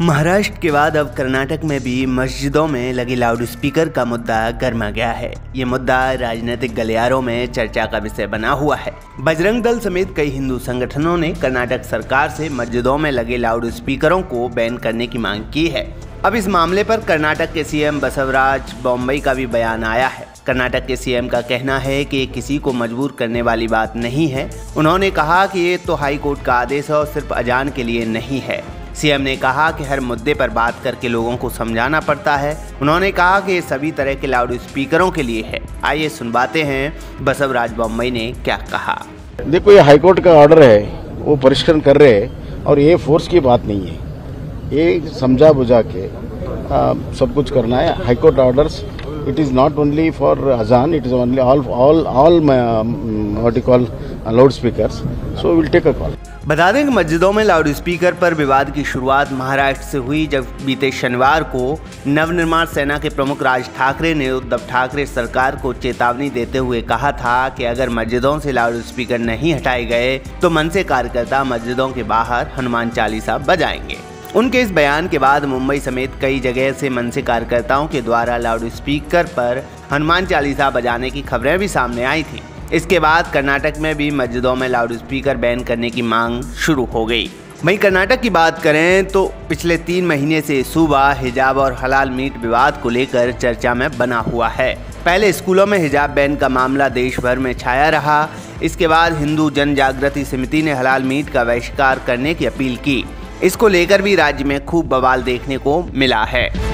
महाराष्ट्र के बाद अब कर्नाटक में भी मस्जिदों में लगे लाउड स्पीकर का मुद्दा गर्मा गया है। ये मुद्दा राजनीतिक गलियारों में चर्चा का विषय बना हुआ है। बजरंग दल समेत कई हिंदू संगठनों ने कर्नाटक सरकार से मस्जिदों में लगे लाउड स्पीकरों को बैन करने की मांग की है। अब इस मामले पर कर्नाटक के सीएम बसवराज बॉम्बई का भी बयान आया है। कर्नाटक के सीएम का कहना है कि किसी को मजबूर करने वाली बात नहीं है। उन्होंने कहा कि ये तो हाई कोर्ट का आदेश है और सिर्फ़ अजान के लिए नहीं है। सीएम ने कहा कि हर मुद्दे पर बात करके लोगों को समझाना पड़ता है। उन्होंने कहा कि ये सभी तरह के लाउड स्पीकरों के लिए है। आइए सुनवाते हैं बसवराज बम्बई ने क्या कहा। देखो ये हाईकोर्ट का ऑर्डर है वो परिष्करण कर रहे हैं और ये फोर्स की बात नहीं है। ये समझा बुझा के आ, सब कुछ करना है। High court orders it is not only for azan it is only all all all um, what you call uh, loudspeakers. So we will take a call. बता दें कि मस्जिदों में लाउड स्पीकर पर विवाद की शुरुआत महाराष्ट्र से हुई जब बीते शनिवार को नवनिर्माण सेना के प्रमुख राज ठाकरे ने उद्धव ठाकरे सरकार को चेतावनी देते हुए कहा था कि अगर मस्जिदों से लाउड स्पीकर नहीं हटाए गए तो मन से कार्यकर्ता मस्जिदों के बाहर हनुमान चालीसा बजाएँगे। उनके इस बयान के बाद मुंबई समेत कई जगह से मनसे कार्यकर्ताओं के द्वारा लाउड स्पीकर पर हनुमान चालीसा बजाने की खबरें भी सामने आई थी। इसके बाद कर्नाटक में भी मस्जिदों में लाउड स्पीकर बैन करने की मांग शुरू हो गई। वहीं कर्नाटक की बात करें तो पिछले तीन महीने से सूबा हिजाब और हलाल मीट विवाद को लेकर चर्चा में बना हुआ है। पहले स्कूलों में हिजाब बैन का मामला देश भर में छाया रहा। इसके बाद हिंदू जन जागृति समिति ने हलाल मीट का बहिष्कार करने की अपील की। इसको लेकर भी राज्य में खूब बवाल देखने को मिला है।